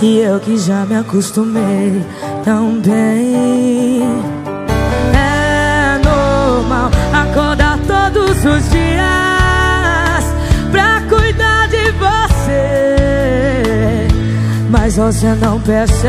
E eu que já me acostumei tão bem. É normal acordar todos os dias Pra cuidar de você Mas você não percebe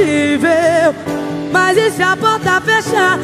impossível Mas e se a porta fechar